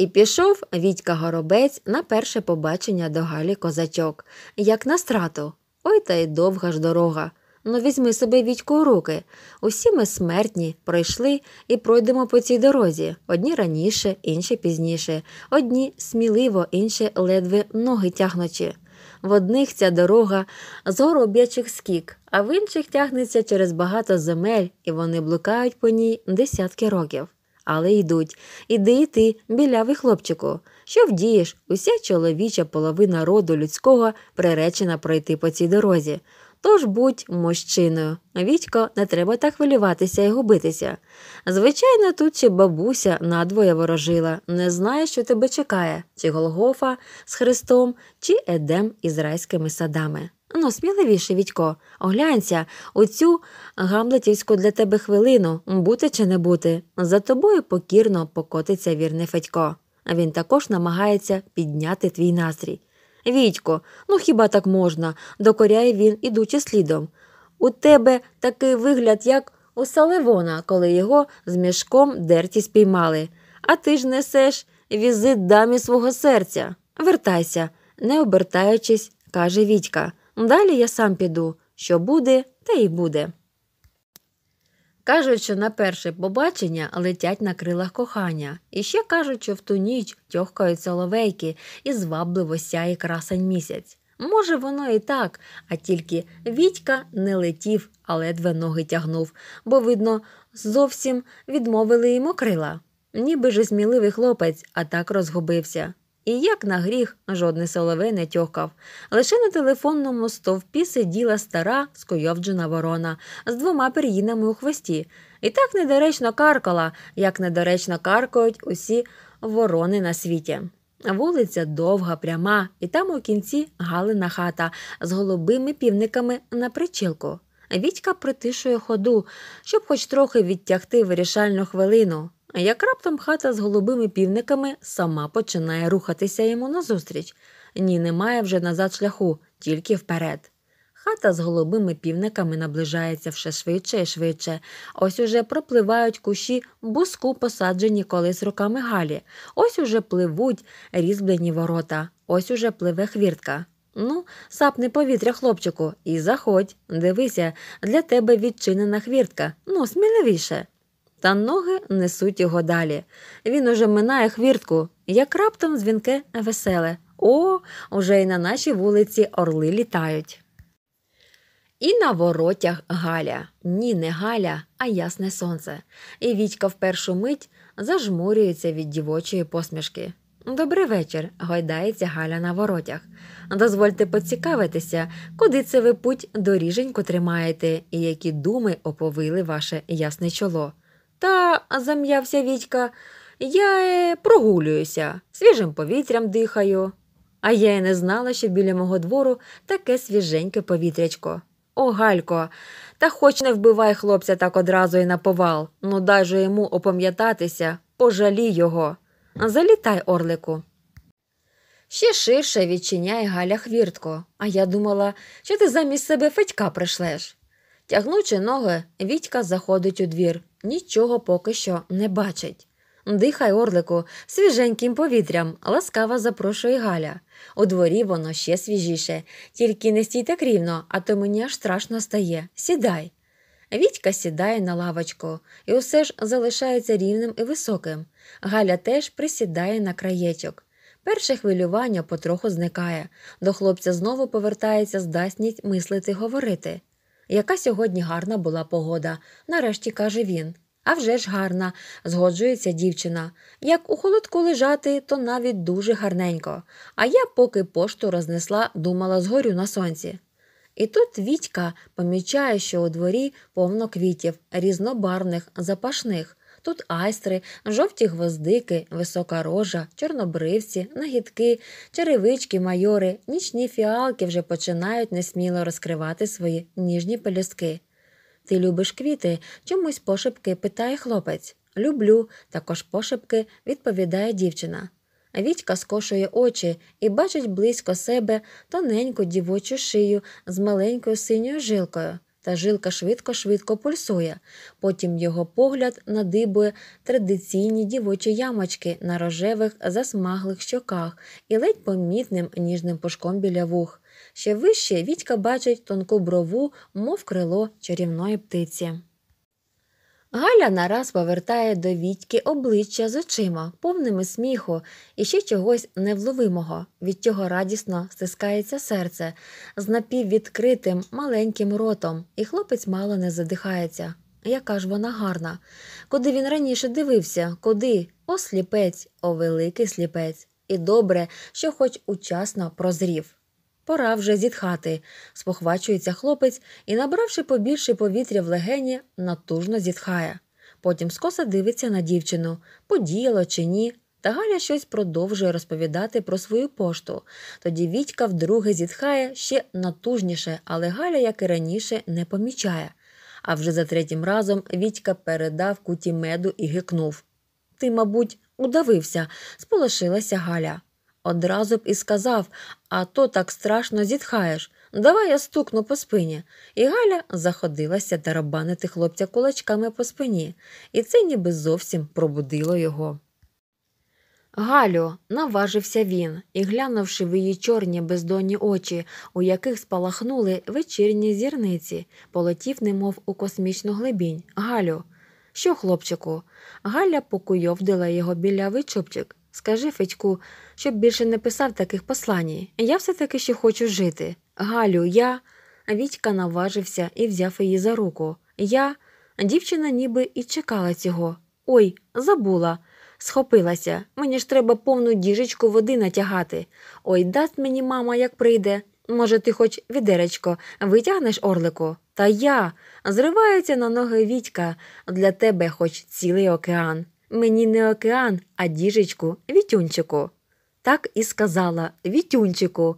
І пішов Вітька Горобець на перше побачення до Галі козачок, як на страту. Ой та й довга ж дорога. Ну, візьми себе Вітьку у руки. Усі ми смертні, пройшли і пройдемо по цій дорозі. Одні раніше, інші пізніше, одні сміливо, інші ледве ноги тягнучи. В одних ця дорога з гороб'ячих скік, а в інших тягнеться через багато земель, і вони блукають по ній десятки років. Але йдуть. Іди і ти, білявий хлопчику. Що вдієш? Уся чоловіча половина роду людського приречена пройти по цій дорозі. Тож будь мужчиною. Вітько, не треба так хвилюватися і губитися. Звичайно, тут чи бабуся надвоє ворожила, не знає, що тебе чекає, чи Голгофа з Христом, чи Едем із райськими садами. Ну, сміливіше, Вітько, оглянься у цю гамлетівську для тебе хвилину, бути чи не бути. За тобою покірно покотиться вірний Федько. Він також намагається підняти твій настрій. Вітько, ну хіба так можна? докоряє він, ідучи слідом. У тебе такий вигляд, як у Салевона, коли його з мішком дерті спіймали. А ти ж несеш візит дамі свого серця. Вертайся, не обертаючись, каже Вітька. Далі я сам піду. Що буде, те й буде. Кажуть, що на перше побачення летять на крилах кохання, і ще кажуть, що в ту ніч тьохкають соловейки і звабливо сяє красень місяць. Може, воно і так, а тільки Вітька не летів, а ледве ноги тягнув, бо, видно, зовсім відмовили йому крила. Ніби ж сміливий хлопець, а так розгубився. І як на гріх, жодний соловей не тьохкав. Лише на телефонному стовпі сиділа стара скойовджена ворона з двома пір'їнами у хвості, і так недоречно каркала, як недоречно каркають усі ворони на світі. Вулиця довга, пряма, і там у кінці галина хата з голубими півниками на причілку. Вітька притишує ходу, щоб хоч трохи відтягти вирішальну хвилину. Як раптом хата з голубими півниками сама починає рухатися йому назустріч. Ні, немає вже назад шляху, тільки вперед. Хата з голубими півниками наближається все швидше і швидше. Ось уже пропливають кущі буску, посаджені колись руками Галі. Ось уже пливуть різьблені ворота, ось уже пливе хвіртка. Ну, сапни повітря, хлопчику, і заходь. Дивися, для тебе відчинена хвіртка. Ну, сміливіше. Та ноги несуть його далі. Він уже минає хвіртку, як раптом дзвінке веселе. О, уже й на нашій вулиці орли літають. І на воротях Галя. Ні, не Галя, а ясне сонце. І Вітька в першу мить зажмурюється від дівочої посмішки. Добрий вечір, гойдається Галя на воротях. Дозвольте поцікавитися, куди це ви путь доріженьку тримаєте і які думи оповили ваше ясне чоло. Та зам'явся Вітька, я е, прогулююся, свіжим повітрям дихаю. А я й не знала, що біля мого двору таке свіженьке повітрячко. О, Галько, та хоч не вбивай хлопця так одразу і на повал, ну дай же йому опам'ятатися, пожалій його. Залітай, орлику. Ще ширше відчиняє Галя хвіртку, а я думала, що ти замість себе Федька пришлеш. Тягнучи ноги, Вітька заходить у двір, нічого поки що не бачить. Дихай, орлику, свіженьким повітрям, ласкаво запрошує Галя. У дворі воно ще свіжіше, тільки не стій так рівно, а то мені аж страшно стає. Сідай. Вітька сідає на лавочку і усе ж залишається рівним і високим. Галя теж присідає на краєчок. Перше хвилювання потроху зникає. До хлопця знову повертається здатність мислити говорити. Яка сьогодні гарна була погода, нарешті каже він. «А вже ж гарна, згоджується дівчина. Як у холодку лежати, то навіть дуже гарненько. А я, поки пошту рознесла, думала згорю на сонці. І тут Вітька помічає, що у дворі повно квітів, різнобарвних, запашних. Тут айстри, жовті гвоздики, висока рожа, чорнобривці, нагідки, черевички, майори, нічні фіалки вже починають несміло розкривати свої ніжні пелюстки. Ти любиш квіти? Чомусь пошепки питає хлопець. Люблю, також пошепки відповідає дівчина. Вітька скошує очі і бачить близько себе тоненьку дівочу шию з маленькою синьою жилкою. Та жилка швидко-швидко пульсує. Потім його погляд надибує традиційні дівочі ямочки на рожевих засмаглих щоках і ледь помітним ніжним пушком біля вух. Ще вище Вітька бачить тонку брову, мов крило чарівної птиці. Галя нараз повертає до Вітьки обличчя з очима, повними сміху і ще чогось невловимого, від чого радісно стискається серце, з напіввідкритим маленьким ротом, і хлопець мало не задихається. Яка ж вона гарна. Куди він раніше дивився? Куди? О, сліпець, о, великий сліпець. І добре, що хоч учасно прозрів. Пора вже зітхати, спохвачується хлопець і, набравши побільше повітря в легені, натужно зітхає. Потім скоса дивиться на дівчину, подіяло чи ні, та Галя щось продовжує розповідати про свою пошту. Тоді Вітька вдруге зітхає ще натужніше, але Галя, як і раніше, не помічає. А вже за третім разом Вітька передав куті меду і гикнув. Ти, мабуть, удавився, сполошилася Галя. Одразу б і сказав, а то так страшно зітхаєш. Давай я стукну по спині. І Галя заходилася тарабанити хлопця кулачками по спині, і це ніби зовсім пробудило його. Галю, наважився він і, глянувши в її чорні бездонні очі, у яких спалахнули вечірні зірниці, полетів, немов у космічну глибінь. Галю, що, хлопчику? Галя покуйовдила його білявий чубчик. Скажи, Федьку, щоб більше не писав таких послань. Я все таки ще хочу жити. Галю, я. Вітька наважився і взяв її за руку. Я. Дівчина ніби і чекала цього. Ой, забула. Схопилася. Мені ж треба повну діжечку води натягати. Ой, дасть мені мама, як прийде. Може, ти хоч відеречко витягнеш орлику? Та я. Зривається на ноги Вітька. Для тебе хоч цілий океан. Мені не океан, а діжечку, Вітюнчику. Так і сказала Вітюнчику.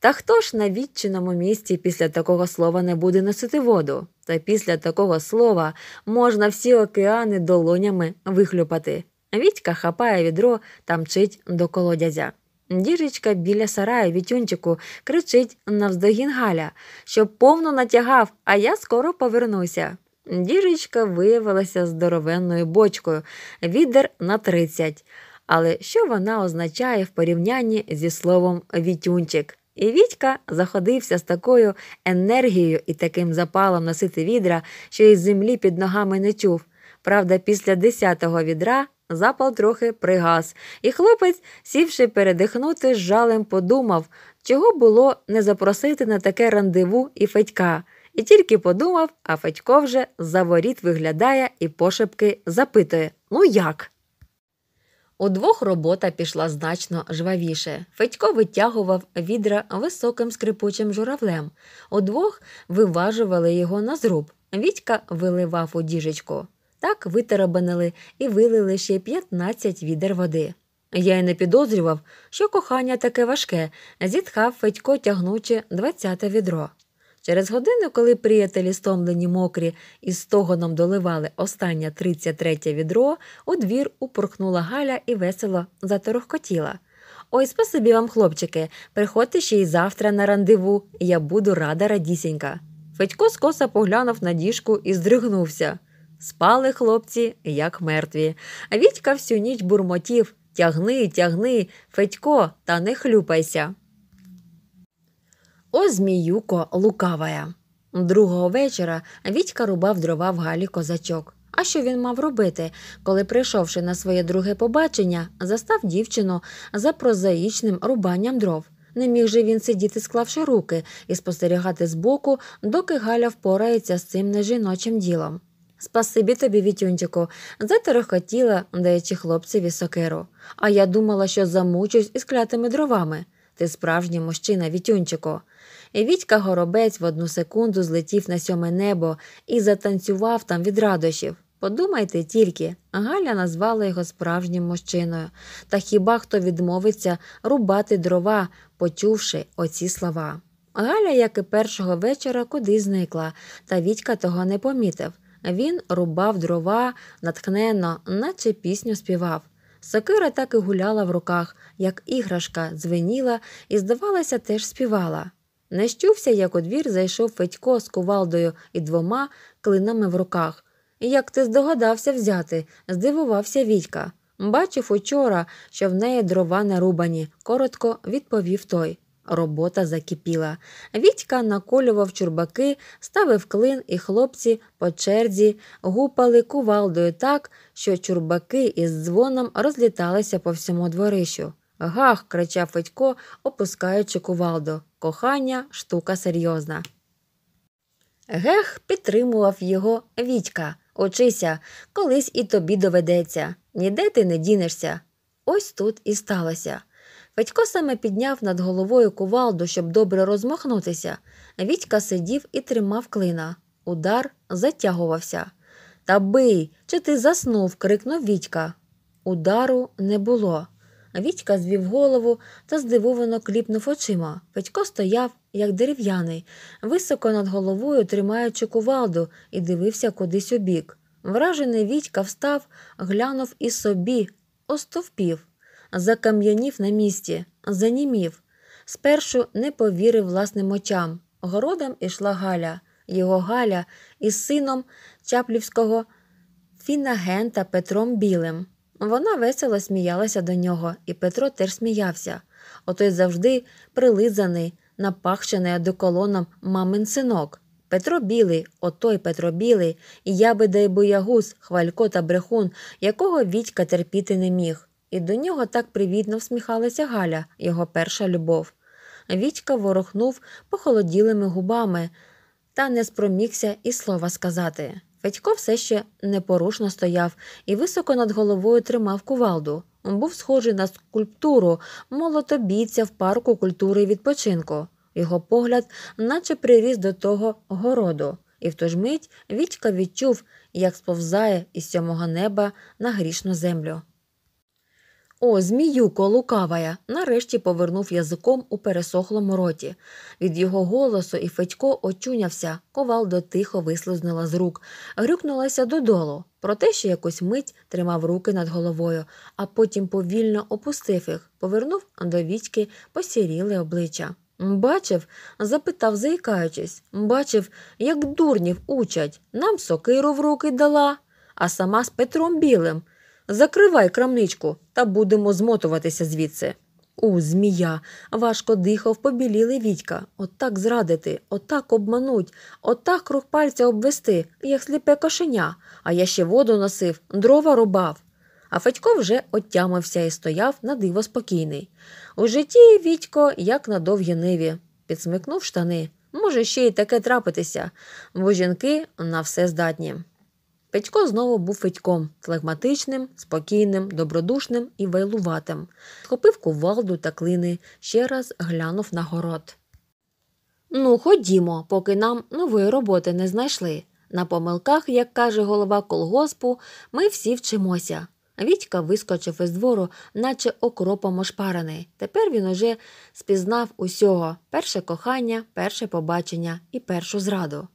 Та хто ж на відчиному місці після такого слова не буде носити воду? Та після такого слова можна всі океани долонями вихлюпати. Вітька хапає відро та мчить до колодязя. Діжечка біля сараю Вітюнчику кричить навздогін Галя, щоб повно натягав, а я скоро повернуся. Діжечка виявилася здоровенною бочкою, відер на тридцять. Але що вона означає в порівнянні зі словом Вітюнчик? І Вітька заходився з такою енергією і таким запалом носити відра, що із землі під ногами не чув. Правда, після десятого відра запал трохи пригас, і хлопець, сівши передихнути, з жалем подумав, чого було не запросити на таке рандеву і Федька. І тільки подумав, а Федько вже за воріт виглядає і пошепки запитує Ну як? Удвох робота пішла значно жвавіше. Федько витягував відра високим скрипучим журавлем, удвох виважували його на зруб. Вітька виливав у діжечку. Так витарабанили і вилили ще 15 відер води. Я й не підозрював, що кохання таке важке, зітхав Федько, тягнучи двадцяте відро. Через годину, коли приятелі стомлені мокрі і стогоном доливали останнє 33 відро, у двір упорхнула Галя і весело заторохкотіла. Ой, спасибі вам, хлопчики, приходьте ще й завтра на рандеву, я буду рада радісінька. Федько скоса поглянув на діжку і здригнувся. Спали хлопці, як мертві, а Вітька всю ніч бурмотів Тягни, тягни, Федько, та не хлюпайся. О, зміюко лукавая. Другого вечора Вітька рубав дрова в Галі козачок. А що він мав робити, коли, прийшовши на своє друге побачення, застав дівчину за прозаїчним рубанням дров. Не міг же він сидіти, склавши руки, і спостерігати збоку, доки Галя впорається з цим нежіночим ділом. Спасибі тобі, Вітюнчику, заторохотіла, даючи хлопцеві сокиру. А я думала, що замучусь із клятими дровами. Ти справжній мужчина, Вітюнчику. Вітька горобець в одну секунду злетів на сьоме небо і затанцював там від радощів. Подумайте тільки, Галя назвала його справжнім мужчиною. Та хіба хто відмовиться рубати дрова, почувши оці слова? Галя, як і першого вечора, куди зникла, та Вітька того не помітив. Він рубав дрова натхненно, наче пісню співав. Сокира так і гуляла в руках, як іграшка дзвеніла і, здавалося, теж співала. Не щувся, як у двір зайшов Федько з кувалдою і двома клинами в руках. Як ти здогадався взяти? здивувався Вітька. Бачив учора, що в неї дрова нарубані, коротко відповів той. Робота закипіла. Вітька наколював чурбаки, ставив клин, і хлопці по черзі гупали кувалдою так, що чурбаки із дзвоном розліталися по всьому дворищу. Гах, кричав Федько, опускаючи кувалду. Кохання штука серйозна. Гех підтримував його Вітька. Учися, колись і тобі доведеться. Ніде ти не дінешся. Ось тут і сталося. Федько саме підняв над головою кувалду, щоб добре розмахнутися. Вітька сидів і тримав клина. Удар затягувався. Та бий, чи ти заснув? крикнув Вітька. Удару не було. Вітька звів голову та здивовано кліпнув очима. Федько стояв, як дерев'яний, високо над головою тримаючи кувалду, і дивився кудись у бік. Вражений Вітька встав, глянув і собі, остовпів, закам'янів на місці, занімів. Спершу не повірив власним очам. Городом ішла Галя, його Галя із сином Чаплівського фінагента Петром Білим. Вона весело сміялася до нього, і Петро теж сміявся. Отой завжди прилизаний, напахчений одеколоном мамин синок. Петро Білий, отой Петро Білий, і ябеда й боягуз, хвалько та брехун, якого Вітька терпіти не міг. І до нього так привітно всміхалася Галя, його перша любов. Вітька ворохнув похолоділими губами та не спромігся і слова сказати. Федько все ще непорушно стояв і високо над головою тримав кувалду. Був схожий на скульптуру молотобійця в парку культури і відпочинку. Його погляд наче приріс до того городу, і в ту ж мить Вітька відчув, як сповзає із сьомого неба на грішну землю. О, зміюко лукавая, нарешті повернув язиком у пересохлому роті. Від його голосу і Федько очунявся, ковалдо тихо вислизнула з рук, грюкнулася додолу, проте що якусь мить тримав руки над головою, а потім повільно опустив їх, повернув до Вітьки посіріле обличчя. Бачив? запитав, заїкаючись. Бачив, як дурнів учать. Нам сокиру в руки дала, а сама з Петром Білим. Закривай крамничку та будемо змотуватися звідси. У, змія, важко дихав, побіліли Вітька. Отак зрадити, отак обмануть, отак круг пальця обвести, як сліпе кошеня, а я ще воду носив, дрова рубав. А Федько вже отямився і стояв на диво спокійний. У житті Вітько, як на довгі ниві, підсмикнув штани. Може, ще й таке трапитися, бо жінки на все здатні. Петько знову був Федьком, флегматичним, спокійним, добродушним і вайлуватим. Схопив кувалду та клини, ще раз глянув на город. Ну, ходімо, поки нам нової роботи не знайшли. На помилках, як каже голова колгоспу, ми всі вчимося. Вітька вискочив із двору, наче окропом ошпарений. Тепер він уже спізнав усього перше кохання, перше побачення і першу зраду.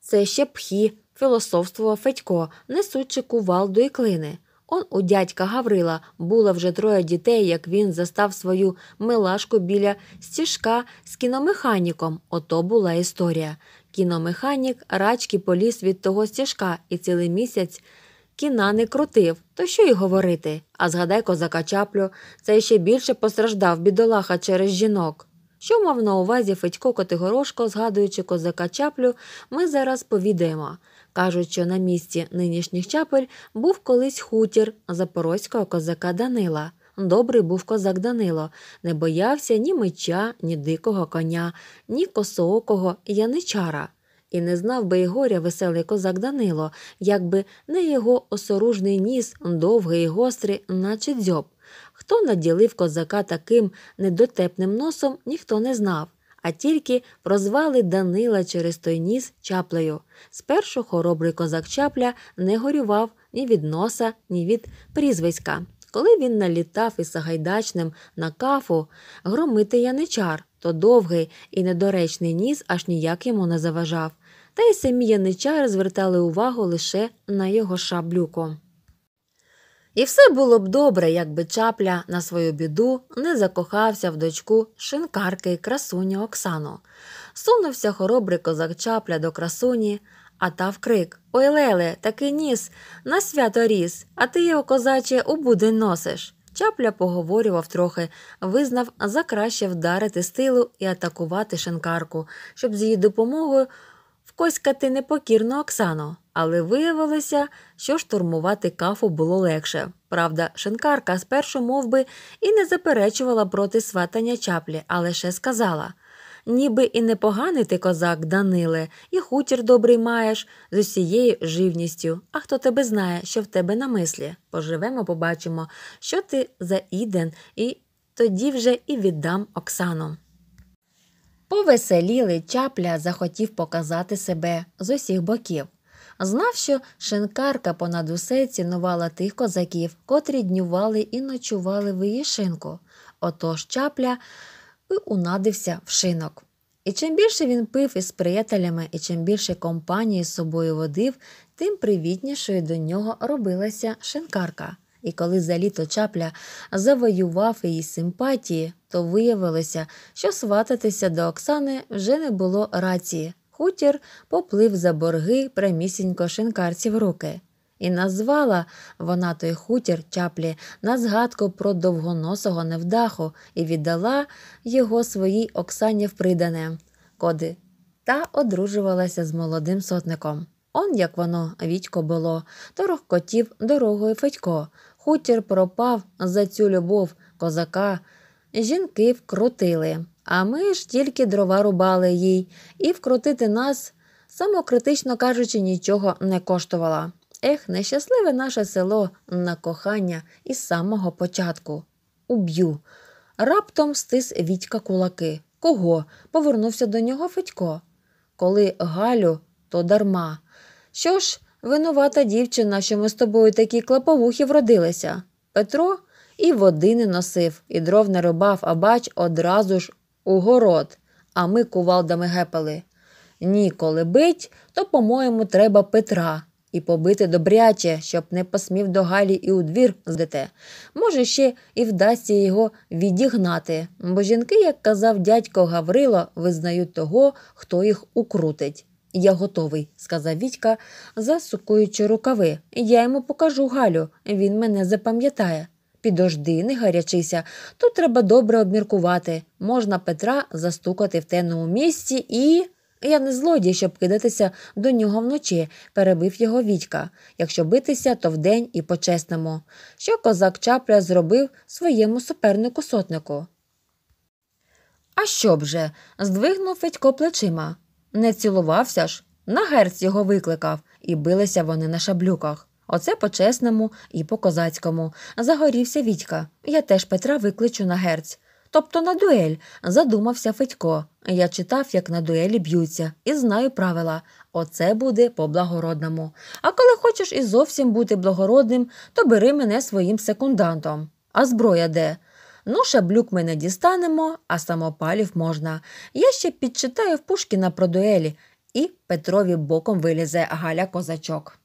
Це ще пхі, філософствував Федько, несучи кувалду і клини. Он у дядька Гаврила було вже троє дітей, як він застав свою милашку біля стіжка з кіномеханіком. Ото була історія. Кіномеханік рачки поліз від того стіжка і цілий місяць кіна не крутив, то що й говорити. А згадай козака чаплю, це ще більше постраждав бідолаха через жінок. Що мав на увазі Федько Котигорошко, згадуючи козака чаплю, ми зараз повідаємо. Кажуть, що на місці нинішніх чапель був колись хутір запорозького козака Данила. Добрий був козак Данило, не боявся ні меча, ні дикого коня, ні косоокого яничара. І не знав би й горя веселий козак Данило, якби не його осоружний ніс, довгий і гострий, наче дзьоб. Хто наділив козака таким недотепним носом, ніхто не знав, а тільки прозвали Данила через той ніс чаплею. Спершу хоробрий козак чапля не горював ні від носа, ні від прізвиська. Коли він налітав із Сагайдачним на кафу, громити яничар, то довгий і недоречний ніс аж ніяк йому не заважав. Та й самі яничари звертали увагу лише на його шаблюку. І все було б добре, якби чапля на свою біду не закохався в дочку шинкарки красуні Оксану. Сунувся хоробрий козак чапля до красуні, а та вкрик Ой, Леле, такий ніс, на свято ріс, а ти його, козаче, у будень носиш. Чапля поговорював трохи, визнав за краще вдарити з тилу і атакувати шинкарку, щоб з її допомогою вкоськати непокірну Оксану. Але виявилося, що штурмувати кафу було легше. Правда, шинкарка спершу мов би, і не заперечувала проти сватання чаплі, а лише сказала ніби і непоганий ти козак, Даниле, і хутір добрий маєш з усією живністю. А хто тебе знає, що в тебе на мислі? Поживемо, побачимо, що ти за іден, і тоді вже і віддам Оксану. Повеселіли чапля захотів показати себе з усіх боків. Знав, що шинкарка понад усе цінувала тих козаків, котрі днювали і ночували в її шинку. Отож чапля унадився в шинок. І чим більше він пив із приятелями, і чим більше компанії з собою водив, тим привітнішою до нього робилася шинкарка. І коли за літо чапля завоював її симпатії, то виявилося, що свататися до Оксани вже не було рації. Хутір поплив за борги прямісінько шинкарці в руки. І назвала вона той хутір чаплі на згадку про довгоносого невдаху і віддала його своїй Оксані в придане, коди та одружувалася з молодим сотником. Он як воно, Вітько було, торохкотів дорогою Федько. Хутір пропав за цю любов козака. Жінки вкрутили, а ми ж тільки дрова рубали їй, і вкрутити нас, самокритично кажучи, нічого не коштувала. Ех, нещасливе наше село на кохання із самого початку. Уб'ю. Раптом стис Вітька кулаки. Кого? Повернувся до нього Федько. Коли Галю, то дарма. Що ж, винувата дівчина, що ми з тобою такі клаповухи вродилися. Петро і води не носив, і дров не рубав, а бач, одразу ж у город, а ми кувалдами гепали. Ніколи бить, то, по-моєму, треба Петра і побити добряче, щоб не посмів до Галі і у двір здете. Може, ще і вдасться його відігнати, бо жінки, як казав дядько Гаврило, визнають того, хто їх укрутить. Я готовий, сказав Вітька, засукуючи рукави. Я йому покажу Галю, він мене запам'ятає. Підожди, не гарячися, тут треба добре обміркувати. Можна Петра застукати в темному місці і. Я не злодій, щоб кидатися до нього вночі, перебив його Вітька. Якщо битися, то вдень і по-чесному. Що козак чапля зробив своєму супернику сотнику. А що б же? здвигнув Федько плечима. Не цілувався ж, на герць його викликав, і билися вони на шаблюках. Оце по-чесному і по козацькому. Загорівся Вітька. Я теж Петра викличу на герць. Тобто на дуель, задумався Федько. Я читав, як на дуелі б'ються, і знаю правила. Оце буде по благородному. А коли хочеш і зовсім бути благородним, то бери мене своїм секундантом. А зброя де? Ну, шаблюк ми не дістанемо, а самопалів можна. Я ще підчитаю в Пушкіна про дуелі, і Петрові боком вилізе Галя козачок.